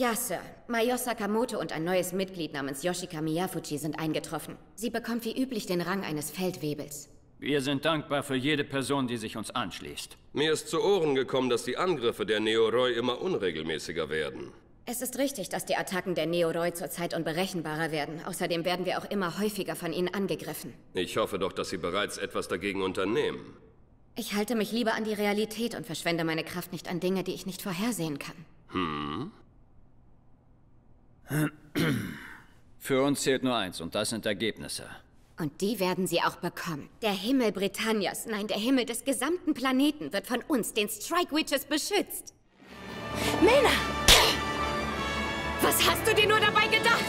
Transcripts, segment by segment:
Ja, Sir. Major Sakamoto und ein neues Mitglied namens Yoshika Miyafuji sind eingetroffen. Sie bekommt wie üblich den Rang eines Feldwebels. Wir sind dankbar für jede Person, die sich uns anschließt. Mir ist zu Ohren gekommen, dass die Angriffe der Neoroi immer unregelmäßiger werden. Es ist richtig, dass die Attacken der Neoroi zurzeit unberechenbarer werden. Außerdem werden wir auch immer häufiger von ihnen angegriffen. Ich hoffe doch, dass Sie bereits etwas dagegen unternehmen. Ich halte mich lieber an die Realität und verschwende meine Kraft nicht an Dinge, die ich nicht vorhersehen kann. Hm? Für uns zählt nur eins und das sind Ergebnisse. Und die werden sie auch bekommen. Der Himmel Britannias, nein, der Himmel des gesamten Planeten wird von uns, den Strike Witches, beschützt. Mena! Was hast du dir nur dabei gedacht?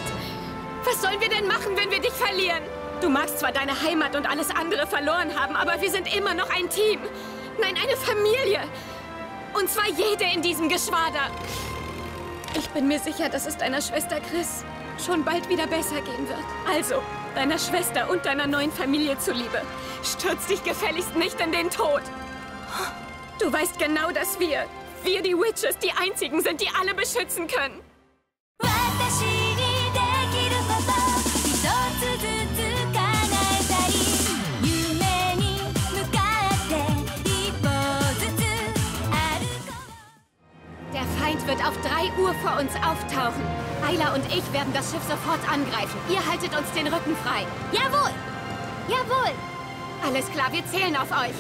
Was sollen wir denn machen, wenn wir dich verlieren? Du magst zwar deine Heimat und alles andere verloren haben, aber wir sind immer noch ein Team. Nein, eine Familie. Und zwar jede in diesem Geschwader. Ich bin mir sicher, dass es deiner Schwester Chris schon bald wieder besser gehen wird. Also, deiner Schwester und deiner neuen Familie zuliebe, stürz dich gefälligst nicht in den Tod. Du weißt genau, dass wir, wir die Witches, die einzigen sind, die alle beschützen können. う Der Feind wird auf 3 Uhr vor uns auftauchen. Ayla und ich werden das Schiff sofort angreifen. Ihr haltet uns den Rücken frei. Jawohl! Jawohl! Alles klar, wir zählen auf euch.